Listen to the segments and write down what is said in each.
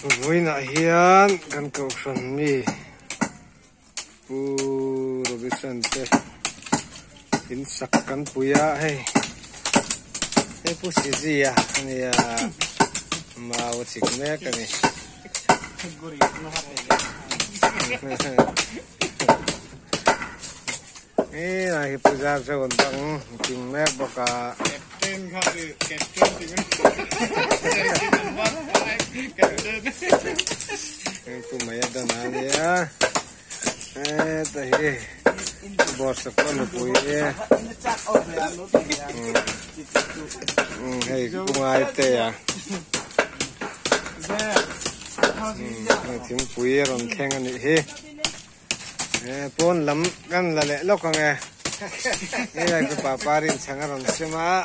Vuina hian kan kau fan mi. Pu Robinson te in sak kan puya hei hei pu si zi ya ni ya ma wo chik me ka ni Ni na này. pu jar se on bang king me boka Captain ka captain king ಮೈಯದ ನಾವೆಯ ತಹಿ ವರ್ಷಪ್ಪ ನುಪುಯೆ ಹೇ ಕುಮಾಯ್ತೆಯ thím quý rồi khen anh đi bốn lắm gan là lẽ lúc con nghe? Đây là cái bà barin sáng rồi xem á.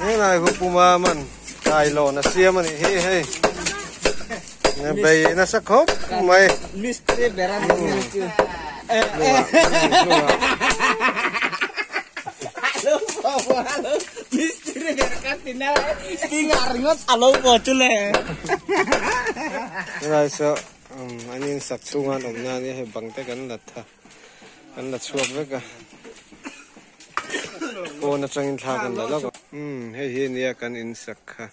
Đây là cái puma mình Eh. Eh man. Tai lo na sia man hi hey. Nè bày nó sắc hốt mày Mistri beran mistri. Halo, bawa halo. Mistri beran tina. Tingar ngot halo bocul le. Rồi sợ anh em sạc xuống ăn ổng nha thì bằng tay gắn lật thà gắn lật suộc với cả cô nó trong in thà gần lật lắm um hay hi nia cần in sạc ha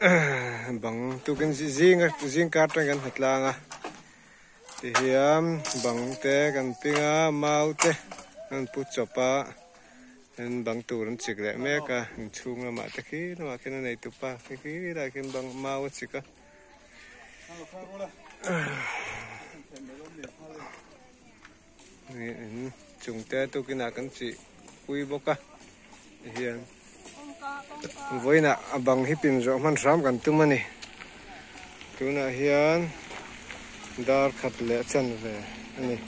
bằng tu cần gì gì tu riêng cắt trong gần hạt lang à. Thì hiếm, bằng té gần pinga mau té gần put chopa nên bằng tu nó chích lại mẹ cả chung là mà thế khi nó mà cái này tu pa, cái khi là cái bằng mau chích á. Chúng ta tu cái nào cần chỉ, quy bốc à hiền với nè à, bằng hiệp in rồi man ram gần tu mani tu nè hiền. Dar khát lệ chân về. Này